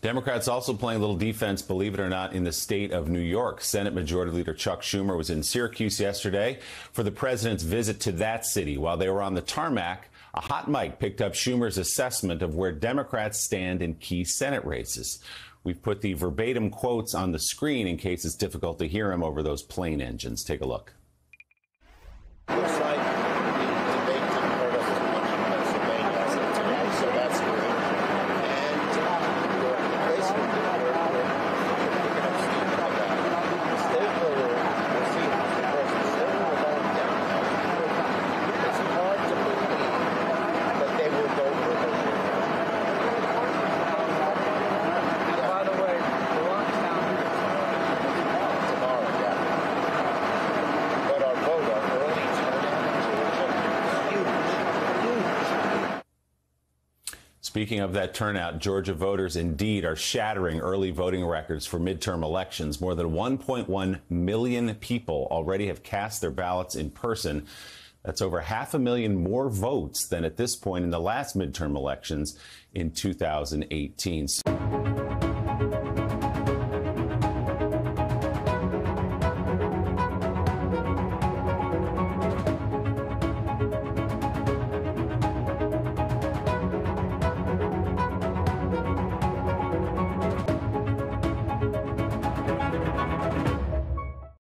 Democrats also playing a little defense, believe it or not, in the state of New York. Senate Majority Leader Chuck Schumer was in Syracuse yesterday for the president's visit to that city. While they were on the tarmac, a hot mic picked up Schumer's assessment of where Democrats stand in key Senate races. We've put the verbatim quotes on the screen in case it's difficult to hear him over those plane engines. Take a look. Speaking of that turnout, Georgia voters indeed are shattering early voting records for midterm elections. More than 1.1 million people already have cast their ballots in person. That's over half a million more votes than at this point in the last midterm elections in 2018.